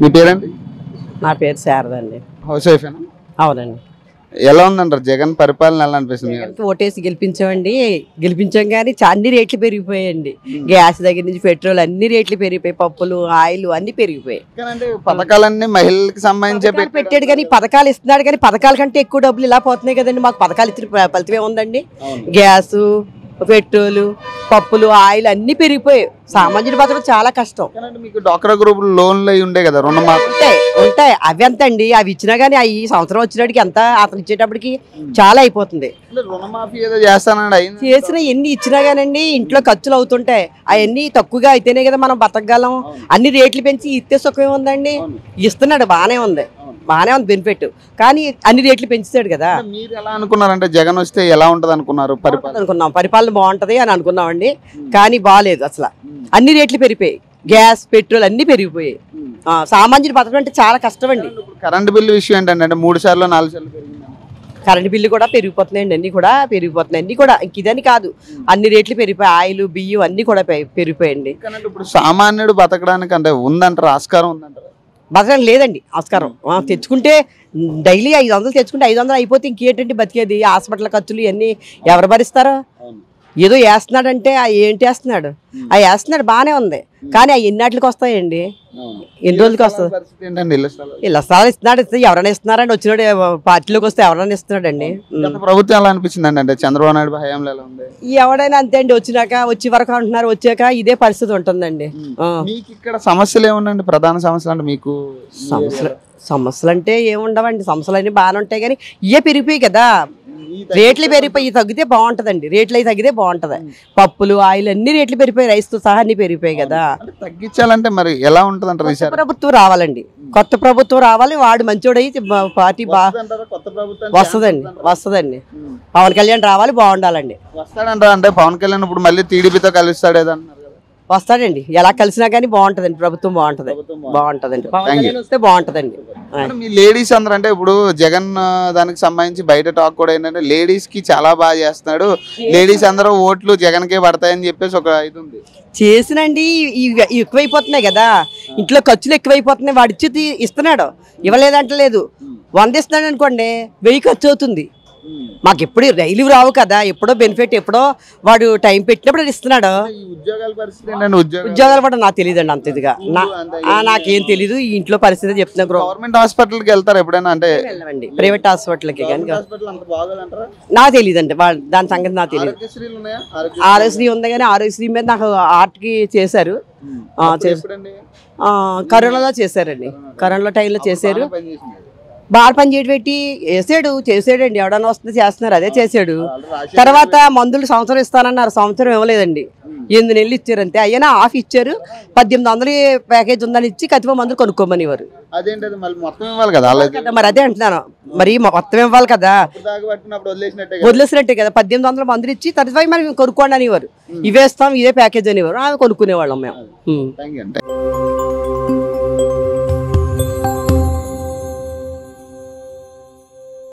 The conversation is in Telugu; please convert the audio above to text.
మీ పేరండి? నా పేరు శారదండి హౌస్ వైఫేనా అవునండి. ఎలా ఉందంటారు? జగన్ పరిపాలన ఎలా అనిపిస్తుంది? ఓటేసి గెలిపించామండి. గెలిపించాం కానీ అన్ని రేట్లు పెరిగిపోయాయండి. గ్యాస్ దగ్గర నుంచి పెట్రోల్ అన్ని రేట్లు పెరిగిపోయాయి. పప్పులు ఆయిల్ అన్ని పెరిగిపోయాయి. పథకాలన్నీ మహిళలకు సంబంధించే పెట్టాడు కానీ పథకాలు ఇస్తున్నాడు కానీ పథకాల కంటే ఎక్కువ డబ్బులు ఇలా పోతున్నాయి కదండి. మాకు పథకాలు ఇచ్చిన ఫ- ఫలితం ఏముందండి గ్యాసు పెట్రోలు పప్పులు ఆయిల్ అన్ని పెరిగిపోయాయి. సామాన్యుడి బతకడం చాలా కష్టం. మీకు డాక్రా గ్రూప్ లోన్లు అయి ఉండే కదా రుణమాఫీ ఉంటాయి ఉంటాయి. అవి ఎంత అండి అవి ఇచ్చినా కానీ ఈ సంవత్సరం వచ్చేటప్పటికి ఎంత అతను ఇచ్చేటప్పటికి చాలా అయిపోతుంది. చేసిన ఎన్ని ఇచ్చినా కానండి ఇంట్లో ఖర్చులు అవుతుంటాయి. అవన్నీ తక్కువగా అయితేనే కదా మనం బతకగలం. అన్ని రేట్లు పెంచి ఇస్తే సుఖం ఉందండి. ఇస్తున్నాడు బాగానే ఉంది. బాగానే ఉంది బెనిఫిట్ కానీ అన్ని రేట్లు పెంచుతాడు కదా. మీరు ఎలా అనుకున్నారంటే జగన్ వస్తే ఎలా ఉంటది అనుకున్నారు పరిపాలన? అనుకున్నాం. పరిపాలన బాగుంటది అని అనుకున్నామండి. కానీ బాగాలేదు అసలు. అన్ని రేట్లు పెరిగిపోయాయి. గ్యాస్ పెట్రోల్ అన్ని పెరిగిపోయాయి. ఆ, సామాన్యుడు బతకడం అంటే చాలా కష్టం అండి కరెంట్ బిల్లు విషయం ఏంటంటే అంటే మూడు సార్లు నాలుగు సార్లు కరెంట్ బిల్లు కూడా పెరిగిపోతున్నాయండి. అన్ని కూడా పెరిగిపోతున్నాయి. అన్ని కూడా ఇంక ఇదని కాదు. అన్ని రేట్లు పెరిగిపోయి ఆయిల్ బియ్యం అన్ని కూడా పె- పెరిగిపోయండి కానీ ఇప్పుడు సామాన్యుడు బతకడానికి అంటే ఉందంటారు ఆస్కారం ఉందంటారు. బతకడం లేదండి ఆస్కారం. తెచ్చుకుంటే డైలీ ఐదు వందలు తెచ్చుకుంటే ఐదు వందలు అయిపోతే ఇంకేటండి బతికేది? హాస్పిటల్ ఖర్చులు ఇవన్నీ ఎవరు భరిస్తారా? ఏదో వేస్తున్నాడంటే ఆ ఏంటి వేస్తున్నాడు? ఆ వేస్తున్నాడు బాగానే ఉంది. కానీ ఆ ఎన్నాటికి వస్తాయండి. ఎన్ని రోజులకి వస్తుంది? ఇల్లు స్థలాలు? ఇస్తున్నాడు ఇస్తే ఎవరైనా ఇస్తున్నారండి వచ్చినాడు పార్టీలోకి వస్తే ఎవరైనా ఇస్తున్నాడండి. ప్రభుత్వం ఎలా అనిపించిందండి? అంటే చంద్రబాబు నాయుడు హయాంలో ఎవడైనా అంతే అండి వచ్చినాక వచ్చే వరకు అంటున్నారు వచ్చాక ఇదే పరిస్థితి ఉంటుందండి. మీకు ఇక్కడ సమస్యలు ఏమున్నాయండి ప్రధాన సమస్యలు అంటే మీకు సమస్యలు సమస్యలు అంటే ఏముండవండి. సమస్యలు అన్నీ బాగానే ఉంటాయి కానీ ఇవే పెరిగిపోయి కదా. రేట్లు పెరిగిపోయి తగ్గితే బాగుంటదండి. రేట్లు అవి తగ్గితే బాగుంటది. పప్పులు ఆయిల్ అన్ని రేట్లు పెరిగిపోయి రైస్తో సహా అన్ని పెరిగిపోయాయి కదా. తగ్గించాలంటే మరి ఎలా ఉంటుంది ప్రభుత్వం రావాలండి. కొత్త ప్రభుత్వం రావాలి వాడు మంచోడై పార్టీ వస్తుందండి వస్తుందండి. పవన్ కళ్యాణ్ రావాలి బాగుండాలండి. వస్తాడంటారు? అంటే పవన్ కళ్యాణ్ ఇప్పుడు మళ్ళీ టీడీపీతో కలుస్తాడు ఏదో అంటున్నారు కదా వస్తాడండి. ఎలా కలిసినా కానీ బాగుంటదండి. ప్రభుత్వం బాగుంటది. బాగుంటదండి. పవన్ కళ్యాణ్ వస్తే బాగుంటదండి. మీ లేడీస్ అందరూ అంటే ఇప్పుడు జగన్ దానికి సంబంధించి బయట టాక్ కూడా ఏంటంటే లేడీస్కి చాలా బాగా చేస్తున్నాడు. లేడీస్ అందరూ ఓట్లు జగన్ కే పడతాయని చెప్పేసి ఒక ఇది ఉంది. చేసినండి ఇవి ఎక్కువైపోతున్నాయి కదా. ఇంట్లో ఖర్చులు ఎక్కువైపోతున్నాయి. వాడు ఇచ్చి తీ- ఇస్తున్నాడు. ఇవ్వలేదంటలేదు. వంద ఇస్తున్నాడు అనుకోండి వెయ్యి ఖర్చు అవుతుంది. మాకు ఎప్పుడు రైలు రావు కదా ఎప్పుడో బెనిఫిట్ ఎప్పుడో వాడు టైం పెట్టినప్పుడు ఇస్తున్నాడు. ఉద్యోగాల కూడా నాకు తెలియదండి అంత ఇదిగా. నాకేం తెలీదు ఈ ఇంట్లో పరిస్థితి చెప్తున్నా గవర్నమెంట్ హాస్పిటల్కి వెళ్తారు ఎప్పుడైనా? అంటే ప్రైవేట్ హాస్పిటల్కి కానీ నాకు తెలియదండి వాళ్ళ దాని సంగతి నాకు తెలియదు. ఆరోగ్యశ్రీ ఉంది కానీ ఆరోగ్యశ్రీ మీద నాకు ఆర్ట్కి చేశారు. కరోనాలో చేశారండి. కరోనా టైంలో చేశారు. బాగా పని చేయడం పెట్టి వేసాడు చేసాడండి. ఎవడన్నా వస్తుంది చేస్తున్నారు అదే చేశాడు తర్వాత మందులు సంవత్సరం ఇస్తానన్నారు. సంవత్సరం ఇవ్వలేదండి. ఎనిమిది నెలలు ఇచ్చారు అంతే. అయ్యనా ఆఫ్ ఇచ్చారు. పద్దెనిమిది వందలు ప్యాకేజ్ ఉందని ఇచ్చి కతిపో మందులు కొనుక్కోమని ఇవ్వరు మరి అదే అంటున్నాను. మరి మొత్తం ఇవ్వాలి కదా. వదిలేసినట్టే కదా. పద్దెనిమిది వందల మందులు ఇచ్చి తర్వాత మరి కొనుక్కోండి అని ఇవ్వరు ఇవేస్తాం ఇదే ప్యాకేజ్ అని ఇవ్వరు ఆమె కొనుక్కునేవాళ్ళం మేము.